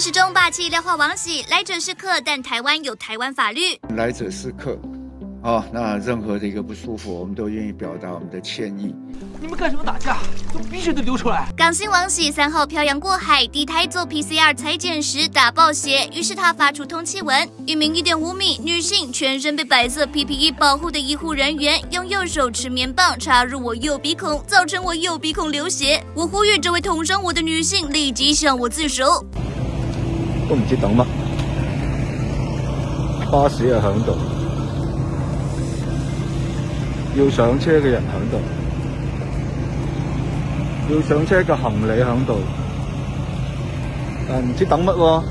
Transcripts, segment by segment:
实中霸气撩化王喜，来者是客，但台湾有台湾法律，来者是客。哦，那任何的一个不舒服，我们都愿意表达我们的歉意。你们干什么打架？怎么鼻血都流出来？港星王喜三号漂洋过海，抵台做 PCR 裁剪时打爆血，于是他发出通气文。一名一点五米女性，全身被白色 PPE 保护的医护人员，用右手持棉棒插入我右鼻孔，造成我右鼻孔流血。我呼吁这位捅伤我的女性立即向我自首。都唔知等乜，巴士又响度。要上车嘅人喺度，要上车嘅行李喺度，但唔知等乜喎。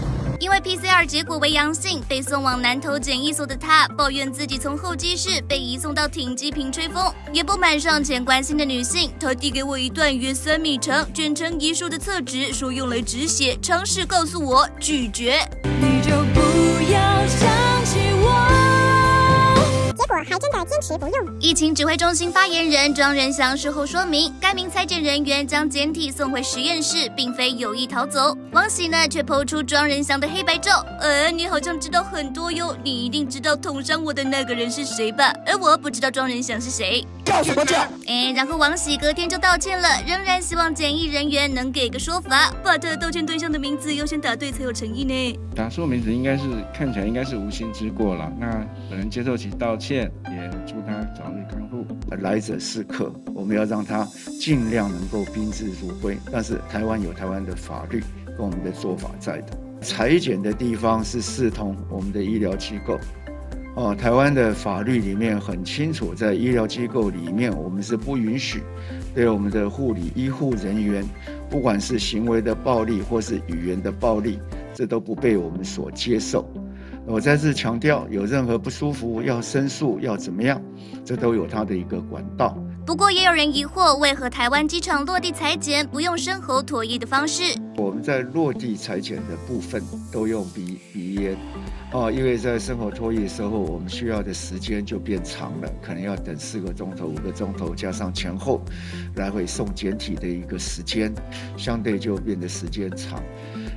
因为 PCR 结果为阳性，被送往南投检疫所的他，抱怨自己从候机室被移送到停机坪吹风，也不满上前关心的女性。他递给我一段约三米长、卷成遗书的厕纸，说用来止血，尝试告诉我拒绝。你就不要想起我。还真的坚持不用。疫情指挥中心发言人庄仁祥事后说明，该名裁剪人员将检体送回实验室，并非有意逃走。王喜呢，却抛出庄仁祥的黑白照。呃，你好像知道很多哟，你一定知道捅伤我的那个人是谁吧？而我不知道庄仁祥是谁。叫什么叫？哎，然后王喜隔天就道歉了，仍然希望检疫人员能给个说法，把他道歉对象的名字优先打对才有诚意呢。打错名字应该是看起来应该是无心之过了，那本人接受其道歉。也祝他早日康复。来者是客，我们要让他尽量能够宾至如归。但是台湾有台湾的法律跟我们的做法在的。裁剪的地方是视同我们的医疗机构。哦，台湾的法律里面很清楚，在医疗机构里面，我们是不允许对我们的护理医护人员，不管是行为的暴力或是语言的暴力，这都不被我们所接受。我再次强调，有任何不舒服要申诉要怎么样，这都有它的一个管道。不过也有人疑惑，为何台湾机场落地裁剪不用生喉唾液的方式？我们在落地裁剪的部分都用鼻鼻咽。哦，因为在生活脱衣的时候，我们需要的时间就变长了，可能要等四个钟头、五个钟头，加上前后来回送简体的一个时间，相对就变得时间长。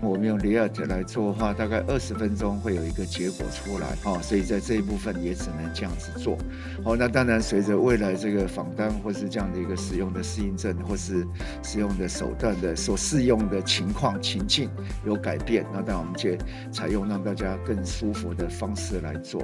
我们用 Liat 来做的话，大概二十分钟会有一个结果出来，哦，所以在这一部分也只能这样子做。好，那当然随着未来这个访单或是这样的一个使用的适应症或是使用的手段的所适用的情况情境有改变，那当然我们就采用让大家更。舒服的方式来做。